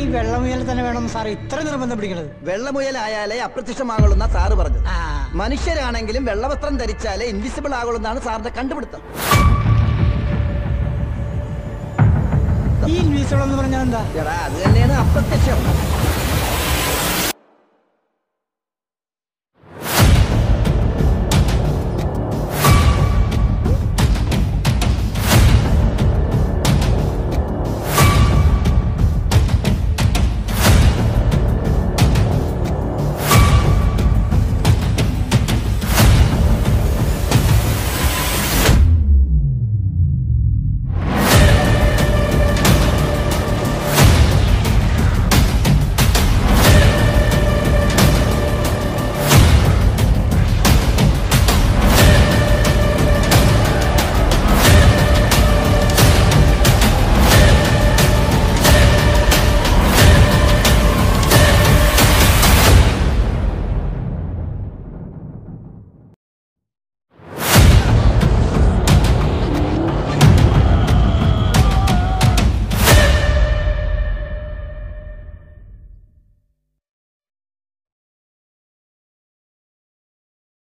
ഈ വെള്ളമുയൽ തന്നെ വേണം സാർ ഇത്ര നിർബന്ധം പിടിക്കണത്? വെള്ളമുയലായാലേ അപ്രത്യക്ഷമാകുള്ളൂ സാർ സാറ് ആ. മനുഷ്യരാണെങ്കിലും വെള്ളവസ്ത്രം ധരിച്ചാലേ ഇൻവിസിബിൾ ആകുള്ളൂ എന്നാണ് സാറിന്റെ കണ്ടുപിടുത്തം. ഈ ഇൻവിസിബിൾ എന്ന് പറഞ്ഞാൽ എന്താ? എടാ അത് തന്നെയാണ് അപ്രത്യക്ഷം.